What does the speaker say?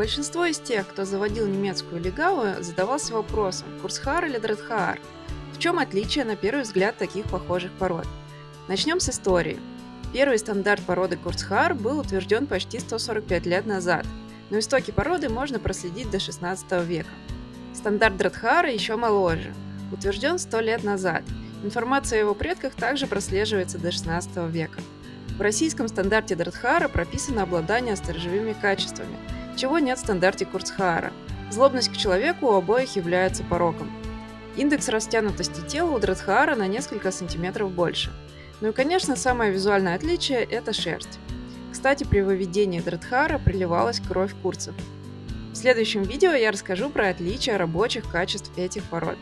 Большинство из тех, кто заводил немецкую легавую, задавался вопросом, Курсхаар или Дредхаар? В чем отличие на первый взгляд таких похожих пород? Начнем с истории. Первый стандарт породы Курсхаар был утвержден почти 145 лет назад, но истоки породы можно проследить до 16 века. Стандарт Дредхаара еще моложе, утвержден 100 лет назад. Информация о его предках также прослеживается до 16 века. В российском стандарте Дредхаара прописано обладание сторожевыми качествами – чего нет в стандарте Курцхаара. Злобность к человеку у обоих является пороком. Индекс растянутости тела у Дредхаара на несколько сантиметров больше. Ну и, конечно, самое визуальное отличие – это шерсть. Кстати, при выведении Дредхаара приливалась кровь курцев. В следующем видео я расскажу про отличия рабочих качеств этих пород.